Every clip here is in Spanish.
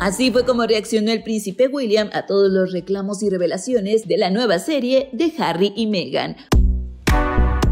Así fue como reaccionó el príncipe William a todos los reclamos y revelaciones de la nueva serie de Harry y Meghan.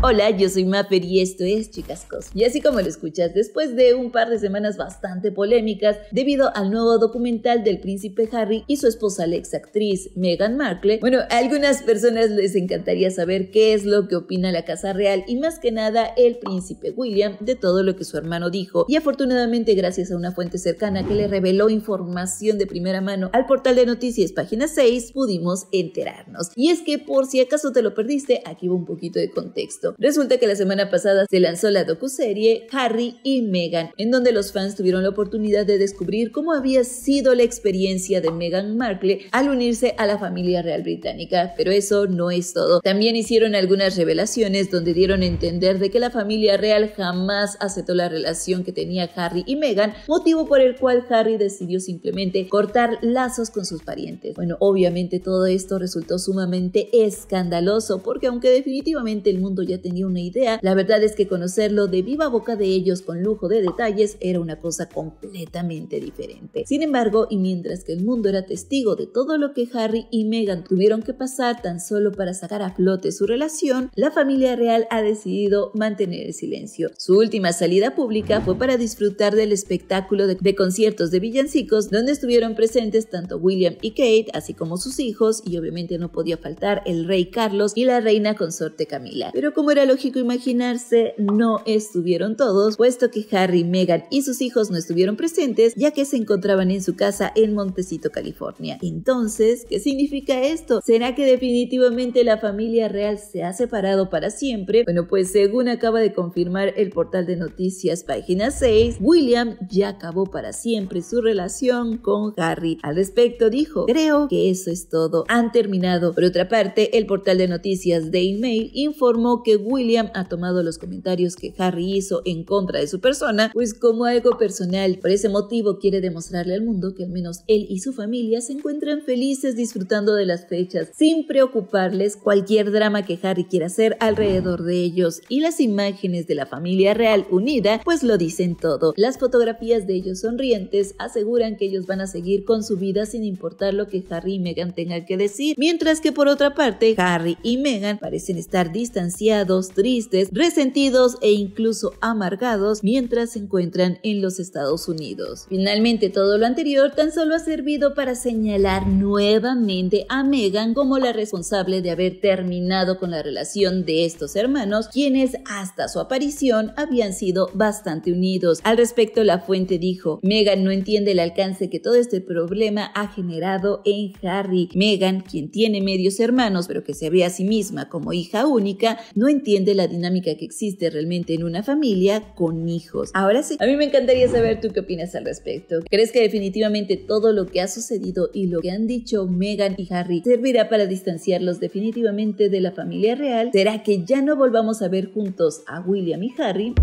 Hola, yo soy Mapper y esto es Chicas Cos. Y así como lo escuchas, después de un par de semanas bastante polémicas debido al nuevo documental del príncipe Harry y su esposa la ex actriz Meghan Markle, bueno, a algunas personas les encantaría saber qué es lo que opina la Casa Real y más que nada el príncipe William de todo lo que su hermano dijo. Y afortunadamente gracias a una fuente cercana que le reveló información de primera mano al portal de noticias página 6, pudimos enterarnos. Y es que por si acaso te lo perdiste, aquí va un poquito de contexto. Resulta que la semana pasada se lanzó la docuserie Harry y Meghan, en donde los fans tuvieron la oportunidad de descubrir cómo había sido la experiencia de Meghan Markle al unirse a la familia real británica. Pero eso no es todo. También hicieron algunas revelaciones donde dieron a entender de que la familia real jamás aceptó la relación que tenía Harry y Meghan, motivo por el cual Harry decidió simplemente cortar lazos con sus parientes. Bueno, obviamente todo esto resultó sumamente escandaloso porque aunque definitivamente el mundo ya tenía una idea, la verdad es que conocerlo de viva boca de ellos con lujo de detalles era una cosa completamente diferente. Sin embargo, y mientras que el mundo era testigo de todo lo que Harry y Meghan tuvieron que pasar tan solo para sacar a flote su relación, la familia real ha decidido mantener el silencio. Su última salida pública fue para disfrutar del espectáculo de, de conciertos de villancicos donde estuvieron presentes tanto William y Kate, así como sus hijos, y obviamente no podía faltar el rey Carlos y la reina consorte Camila. Pero como era lógico imaginarse, no estuvieron todos, puesto que Harry, Meghan y sus hijos no estuvieron presentes, ya que se encontraban en su casa en Montecito, California. Entonces, ¿qué significa esto? ¿Será que definitivamente la familia real se ha separado para siempre? Bueno, pues según acaba de confirmar el portal de noticias página 6, William ya acabó para siempre su relación con Harry. Al respecto dijo, creo que eso es todo, han terminado. Por otra parte, el portal de noticias Daily Mail informó que William ha tomado los comentarios que Harry hizo en contra de su persona, pues como algo personal. Por ese motivo quiere demostrarle al mundo que al menos él y su familia se encuentran felices disfrutando de las fechas, sin preocuparles cualquier drama que Harry quiera hacer alrededor de ellos. Y las imágenes de la familia real unida, pues lo dicen todo. Las fotografías de ellos sonrientes aseguran que ellos van a seguir con su vida sin importar lo que Harry y Meghan tengan que decir, mientras que por otra parte, Harry y Meghan parecen estar distanciados tristes, resentidos e incluso amargados mientras se encuentran en los Estados Unidos. Finalmente, todo lo anterior tan solo ha servido para señalar nuevamente a Meghan como la responsable de haber terminado con la relación de estos hermanos, quienes hasta su aparición habían sido bastante unidos. Al respecto, la fuente dijo, Meghan no entiende el alcance que todo este problema ha generado en Harry. Meghan, quien tiene medios hermanos pero que se ve a sí misma como hija única, no entiende la dinámica que existe realmente en una familia con hijos. Ahora sí, a mí me encantaría saber tú qué opinas al respecto. ¿Crees que definitivamente todo lo que ha sucedido y lo que han dicho Meghan y Harry servirá para distanciarlos definitivamente de la familia real? ¿Será que ya no volvamos a ver juntos a William y Harry?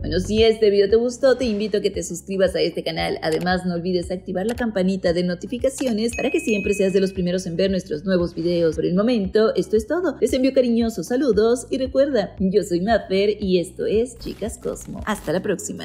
Bueno, si este video te gustó, te invito a que te suscribas a este canal. Además, no olvides activar la campanita de notificaciones para que siempre seas de los primeros en ver nuestros nuevos videos. Por el momento, esto es todo. Les envío cariñosos saludos y recuerda, yo soy Maffer y esto es Chicas Cosmo. Hasta la próxima.